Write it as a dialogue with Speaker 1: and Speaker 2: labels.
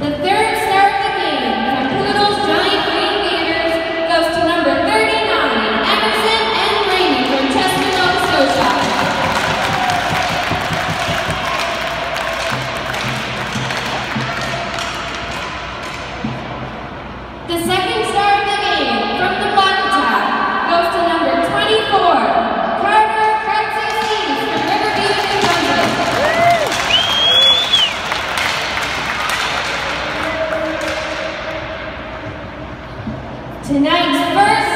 Speaker 1: The there Tonight's first